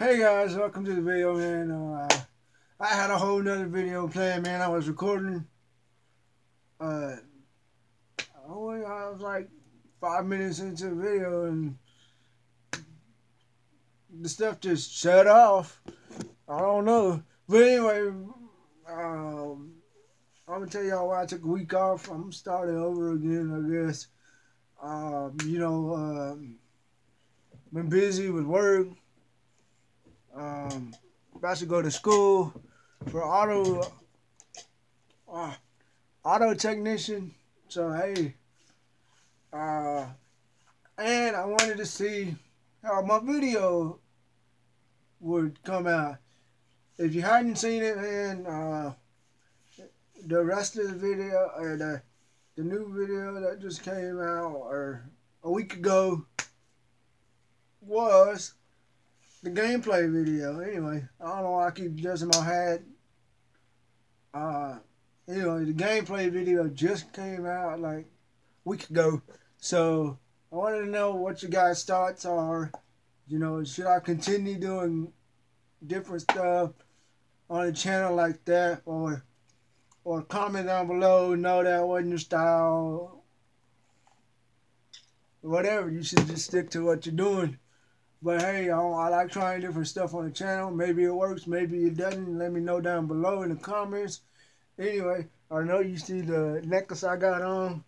Hey guys, welcome to the video, man. Uh, I had a whole nother video planned, man. I was recording. Uh, I was like five minutes into the video, and the stuff just shut off. I don't know, but anyway, um, I'm gonna tell y'all why I took a week off. I'm starting over again, I guess. Um, you know, um, been busy with work um, about to go to school for auto uh, auto technician. So hey, uh, and I wanted to see how my video would come out. If you hadn't seen it, man, uh, the rest of the video or the the new video that just came out or a week ago was the gameplay video. Anyway, I don't know why I keep adjusting my head. Uh, anyway, the gameplay video just came out like a week ago. So I wanted to know what you guys' thoughts are. You know, should I continue doing different stuff on the channel like that, or or comment down below. No, that wasn't your style. Whatever, you should just stick to what you're doing. But hey, I, I like trying different stuff on the channel. Maybe it works, maybe it doesn't. Let me know down below in the comments. Anyway, I know you see the necklace I got on.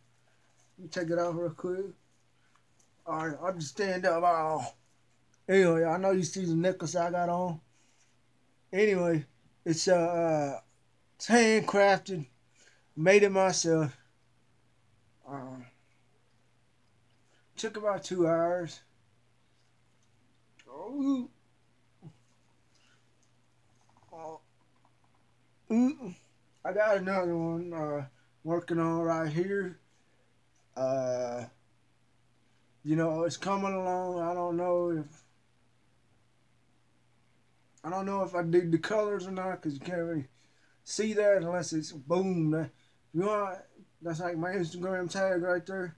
Let me check it out real quick. Alright, I'll just stand up. Oh. Anyway, I know you see the necklace I got on. Anyway, it's uh, uh it's handcrafted. Made it myself. Uh, took about two hours. Oh. Oh. I got another one uh, working on right here. Uh, you know, it's coming along. I don't know if I don't know if I dig the colors or not because you can't really see that unless it's boom. You want that's like my Instagram tag right there.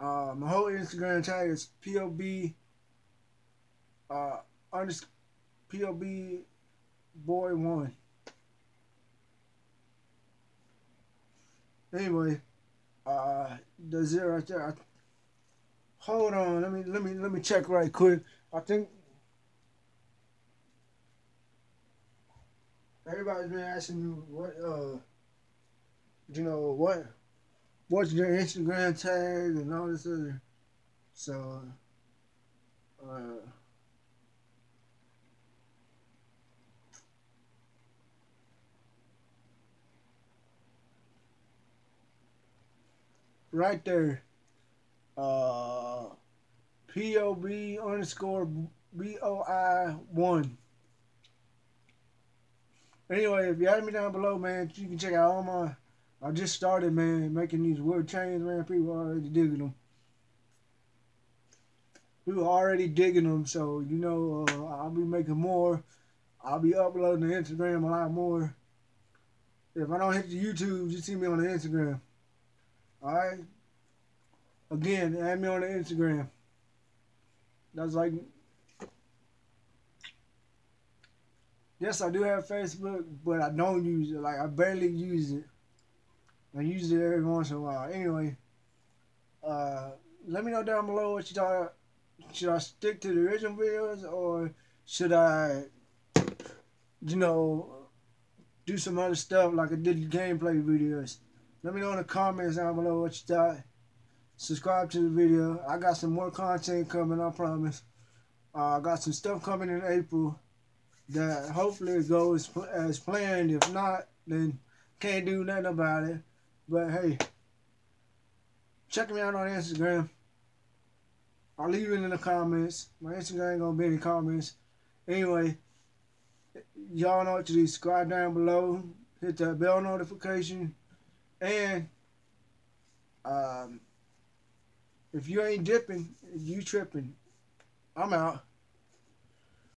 Uh, my whole Instagram tag is POB uh, unders POB boy one. Anyway, uh, the zero right there. I, hold on, let me let me let me check right quick. I think everybody's been asking you what uh, you know what, what's your Instagram tag and all this other, so. Uh, right there. Uh, POB underscore BOI 1. Anyway, if you have me down below, man, you can check out all my. I just started, man, making these wood chains, man. People already digging them. People already digging them, so you know uh, I'll be making more. I'll be uploading to Instagram a lot more. If I don't hit the YouTube, you see me on the Instagram. Alright? Again, add me on the Instagram. That's like Yes, I do have Facebook, but I don't use it. Like I barely use it. I use it every once in a while. Anyway, uh, let me know down below what you thought. Should I stick to the original videos or should I, you know, do some other stuff like I did the gameplay videos? Let me know in the comments down below what you thought. Subscribe to the video. I got some more content coming, I promise. Uh, I got some stuff coming in April that hopefully goes as planned. If not, then can't do nothing about it. But hey, check me out on Instagram. I'll leave it in the comments. My Instagram ain't gonna be in the comments. Anyway, y'all know what to do. Subscribe down below. Hit that bell notification. And um, if you ain't dipping, you tripping. I'm out.